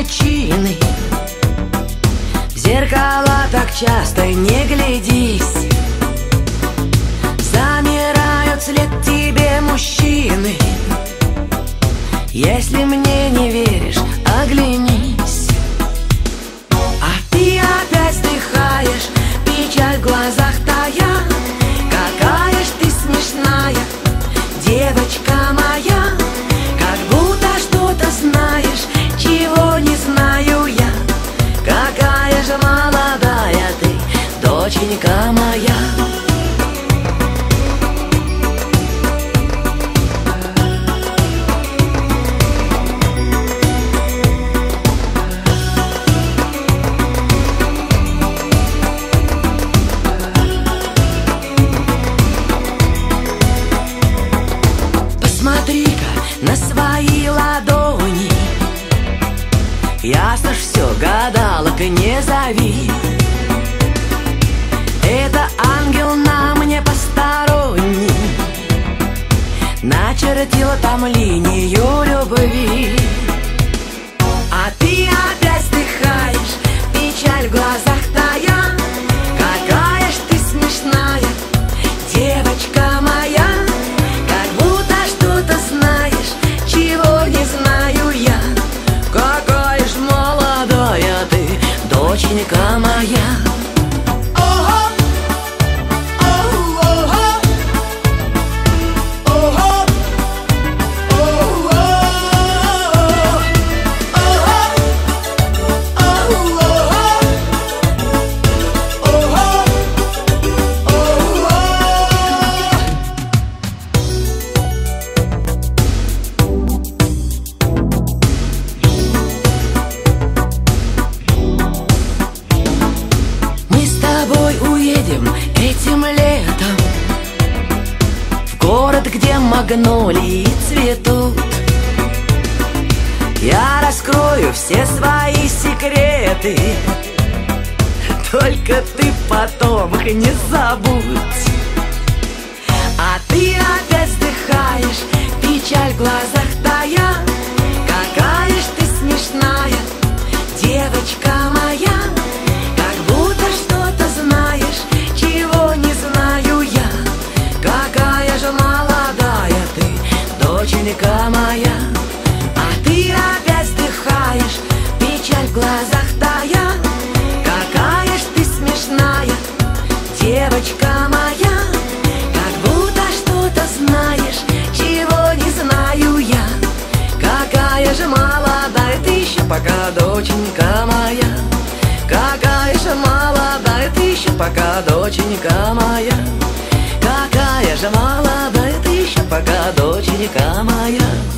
причины. В зеркала так часто не глядись. Замирают след тебе мужчины. Если мне не веришь, оглянись. А ты опять вздыхаешь, печаль в глазах. Доченька моя. Посмотри-ка на свои ладони. Ясно ж все, гадалок не зови Начертила там линию любви магнолии цветут. Я раскрою все свои секреты Только ты потом их не забудь. А ты опять вздыхаешь, печаль в глазах тая Какая ж ты смешная, пока, доченька моя. Какая же молодая ты еще пока, доченька моя. Какая же молодая ты еще пока, доченька моя